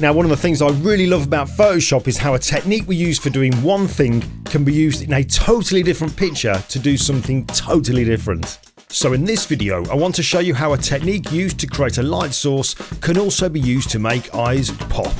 Now, one of the things I really love about Photoshop is how a technique we use for doing one thing can be used in a totally different picture to do something totally different. So in this video, I want to show you how a technique used to create a light source can also be used to make eyes pop.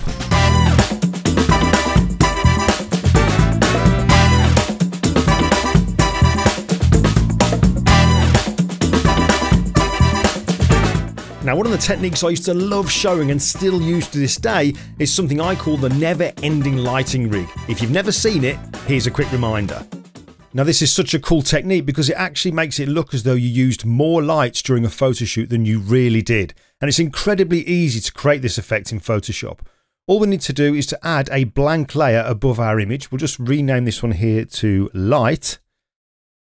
Now, one of the techniques I used to love showing and still use to this day is something I call the never ending lighting rig. If you've never seen it, here's a quick reminder. Now, this is such a cool technique because it actually makes it look as though you used more lights during a photo shoot than you really did. And it's incredibly easy to create this effect in Photoshop. All we need to do is to add a blank layer above our image. We'll just rename this one here to light.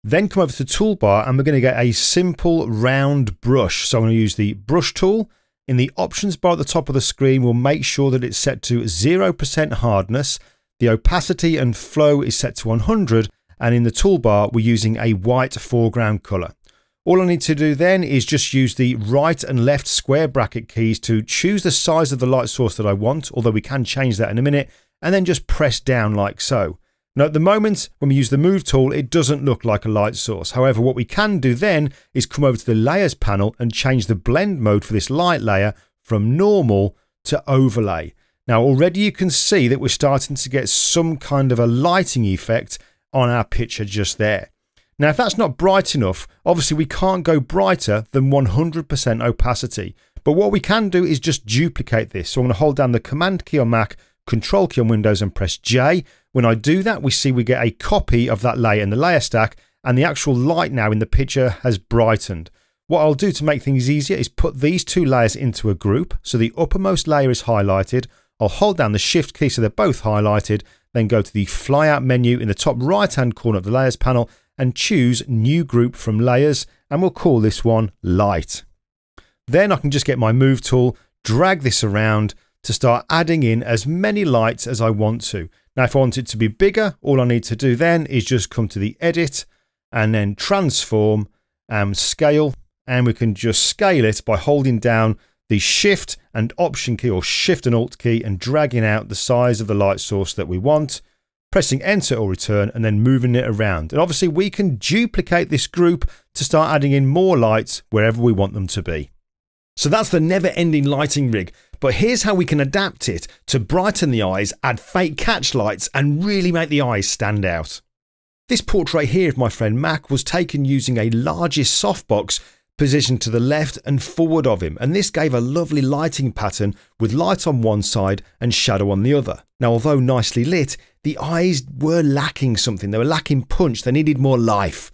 Then come over to the toolbar and we're going to get a simple round brush. So I'm going to use the brush tool. In the options bar at the top of the screen, we'll make sure that it's set to 0% hardness. The opacity and flow is set to 100. And in the toolbar, we're using a white foreground color. All I need to do then is just use the right and left square bracket keys to choose the size of the light source that I want, although we can change that in a minute, and then just press down like so. Now at the moment, when we use the move tool, it doesn't look like a light source. However, what we can do then is come over to the layers panel and change the blend mode for this light layer from normal to overlay. Now already you can see that we're starting to get some kind of a lighting effect on our picture just there. Now if that's not bright enough, obviously we can't go brighter than 100% opacity. But what we can do is just duplicate this. So I'm going to hold down the Command key on Mac, Control key on Windows and press J when I do that, we see we get a copy of that layer in the layer stack and the actual light now in the picture has brightened. What I'll do to make things easier is put these two layers into a group. So the uppermost layer is highlighted. I'll hold down the shift key so they're both highlighted, then go to the flyout menu in the top right hand corner of the layers panel and choose new group from layers and we'll call this one light. Then I can just get my move tool, drag this around to start adding in as many lights as I want to. Now, if I want it to be bigger, all I need to do then is just come to the edit and then transform and scale. And we can just scale it by holding down the shift and option key or shift and alt key and dragging out the size of the light source that we want, pressing enter or return and then moving it around. And obviously we can duplicate this group to start adding in more lights wherever we want them to be. So that's the never ending lighting rig. But here's how we can adapt it to brighten the eyes, add fake catch lights, and really make the eyes stand out. This portrait here of my friend Mac was taken using a largest softbox positioned to the left and forward of him, and this gave a lovely lighting pattern with light on one side and shadow on the other. Now, although nicely lit, the eyes were lacking something. They were lacking punch, they needed more life.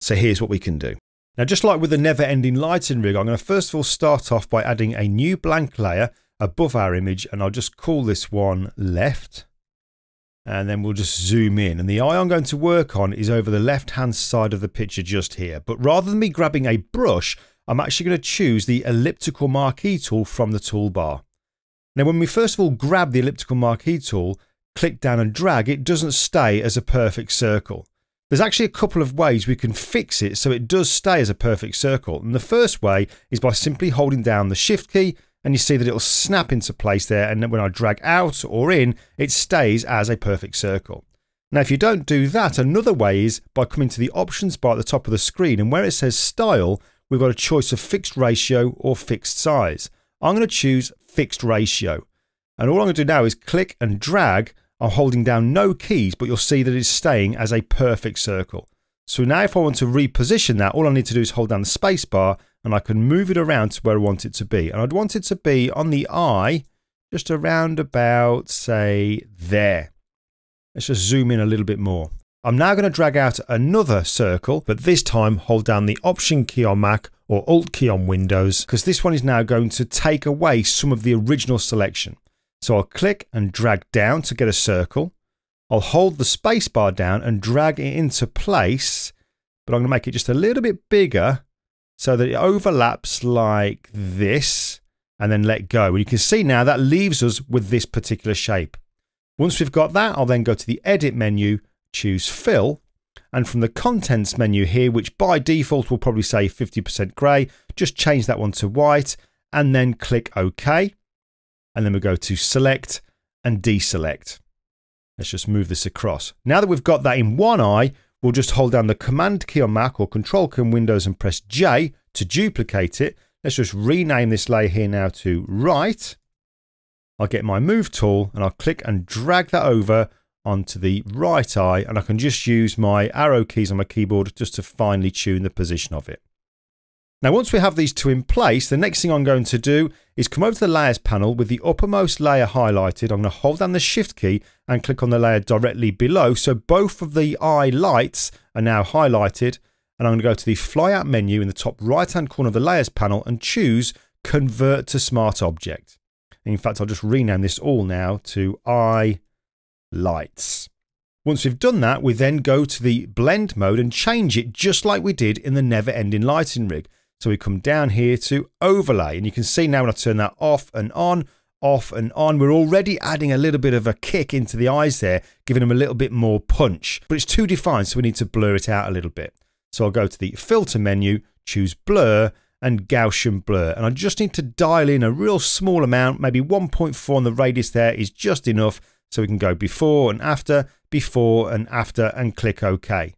So here's what we can do. Now, just like with the never ending lighting rig, I'm going to first of all start off by adding a new blank layer above our image and I'll just call this one left and then we'll just zoom in and the eye I'm going to work on is over the left hand side of the picture just here but rather than me grabbing a brush I'm actually going to choose the elliptical marquee tool from the toolbar. Now when we first of all grab the elliptical marquee tool click down and drag it doesn't stay as a perfect circle. There's actually a couple of ways we can fix it so it does stay as a perfect circle and the first way is by simply holding down the shift key and you see that it'll snap into place there and then when I drag out or in it stays as a perfect circle. Now if you don't do that another way is by coming to the options bar at the top of the screen and where it says style we've got a choice of fixed ratio or fixed size. I'm going to choose fixed ratio and all I'm going to do now is click and drag I'm holding down no keys but you'll see that it's staying as a perfect circle. So now if I want to reposition that all I need to do is hold down the space bar and I can move it around to where I want it to be. And I'd want it to be on the eye, just around about, say, there. Let's just zoom in a little bit more. I'm now going to drag out another circle, but this time hold down the Option key on Mac or Alt key on Windows, because this one is now going to take away some of the original selection. So I'll click and drag down to get a circle. I'll hold the spacebar down and drag it into place, but I'm going to make it just a little bit bigger so that it overlaps like this and then let go. And you can see now that leaves us with this particular shape. Once we've got that, I'll then go to the edit menu, choose fill, and from the contents menu here, which by default will probably say 50% grey, just change that one to white and then click OK. And then we go to select and deselect. Let's just move this across. Now that we've got that in one eye, we'll just hold down the Command key on Mac or Control key on Windows and press J to duplicate it. Let's just rename this layer here now to right. I'll get my move tool and I'll click and drag that over onto the right eye and I can just use my arrow keys on my keyboard just to finely tune the position of it. Now once we have these two in place, the next thing I'm going to do is come over to the layers panel with the uppermost layer highlighted. I'm going to hold down the shift key and click on the layer directly below. So both of the eye lights are now highlighted and I'm going to go to the flyout menu in the top right hand corner of the layers panel and choose convert to smart object. In fact, I'll just rename this all now to eye lights. Once we've done that, we then go to the blend mode and change it just like we did in the never ending lighting rig. So we come down here to overlay and you can see now when I turn that off and on, off and on, we're already adding a little bit of a kick into the eyes there, giving them a little bit more punch, but it's too defined. So we need to blur it out a little bit. So I'll go to the filter menu, choose blur and Gaussian blur. And I just need to dial in a real small amount, maybe 1.4 on the radius there is just enough so we can go before and after, before and after, and click OK.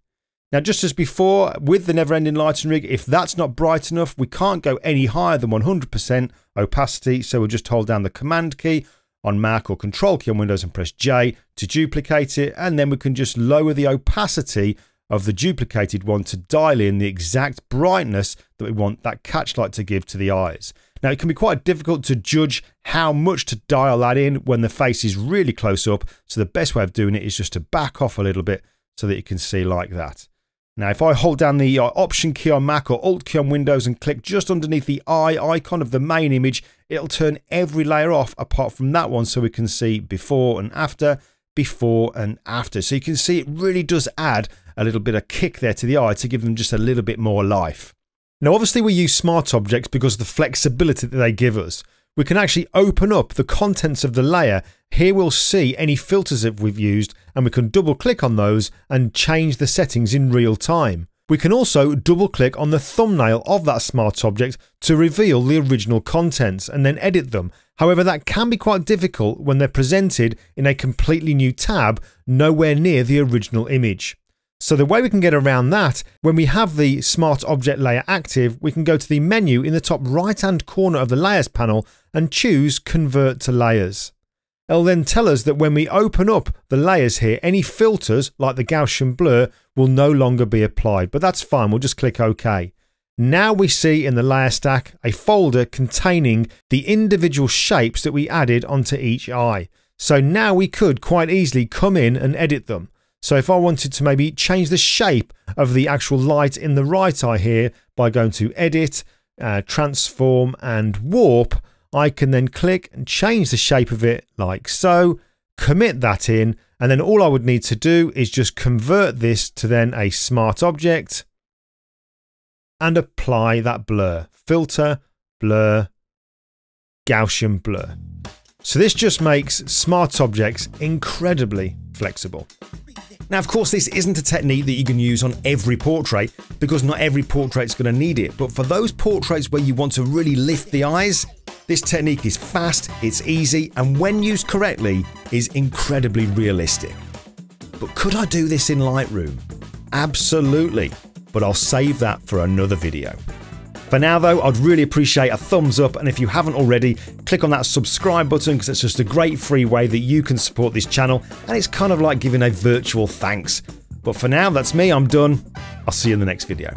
Now, just as before, with the never-ending lighting rig, if that's not bright enough, we can't go any higher than 100% opacity, so we'll just hold down the Command key on Mac or Control key on Windows and press J to duplicate it, and then we can just lower the opacity of the duplicated one to dial in the exact brightness that we want that catch light to give to the eyes. Now, it can be quite difficult to judge how much to dial that in when the face is really close up. So the best way of doing it is just to back off a little bit so that you can see like that. Now, if I hold down the uh, Option key on Mac or Alt key on Windows and click just underneath the eye icon of the main image, it'll turn every layer off apart from that one so we can see before and after, before and after. So you can see it really does add a little bit of kick there to the eye to give them just a little bit more life. Now, obviously, we use smart objects because of the flexibility that they give us. We can actually open up the contents of the layer. Here we'll see any filters that we've used and we can double click on those and change the settings in real time. We can also double click on the thumbnail of that smart object to reveal the original contents and then edit them. However, that can be quite difficult when they're presented in a completely new tab nowhere near the original image. So the way we can get around that, when we have the Smart Object layer active, we can go to the menu in the top right hand corner of the Layers panel and choose Convert to Layers. It'll then tell us that when we open up the layers here, any filters like the Gaussian blur will no longer be applied, but that's fine, we'll just click OK. Now we see in the layer stack a folder containing the individual shapes that we added onto each eye. So now we could quite easily come in and edit them. So if I wanted to maybe change the shape of the actual light in the right eye here by going to edit, uh, transform and warp, I can then click and change the shape of it like so, commit that in, and then all I would need to do is just convert this to then a smart object and apply that blur. Filter, blur, Gaussian blur. So this just makes smart objects incredibly flexible. Now, of course, this isn't a technique that you can use on every portrait because not every portrait's going to need it. But for those portraits where you want to really lift the eyes, this technique is fast, it's easy, and when used correctly, is incredibly realistic. But could I do this in Lightroom? Absolutely, but I'll save that for another video. For now though, I'd really appreciate a thumbs up and if you haven't already, click on that subscribe button because it's just a great free way that you can support this channel and it's kind of like giving a virtual thanks. But for now, that's me, I'm done. I'll see you in the next video.